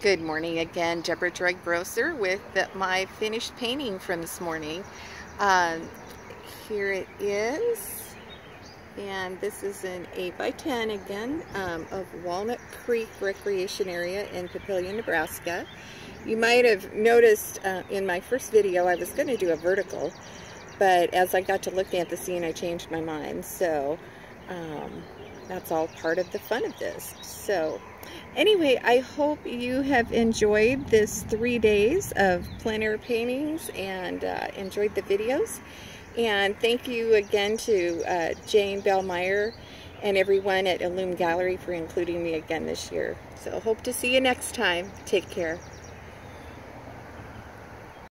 Good morning again, Debra Groesser with the, my finished painting from this morning. Um, here it is, and this is an 8 by 10 again um, of Walnut Creek Recreation Area in Papillion, Nebraska. You might have noticed uh, in my first video I was going to do a vertical, but as I got to looking at the scene I changed my mind, so um, that's all part of the fun of this. So anyway, I hope you have enjoyed this three days of plein air paintings and uh, enjoyed the videos. And thank you again to uh, Jane Bell Meyer and everyone at Illume Gallery for including me again this year. So hope to see you next time. Take care.